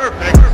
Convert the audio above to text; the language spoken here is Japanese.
perfect.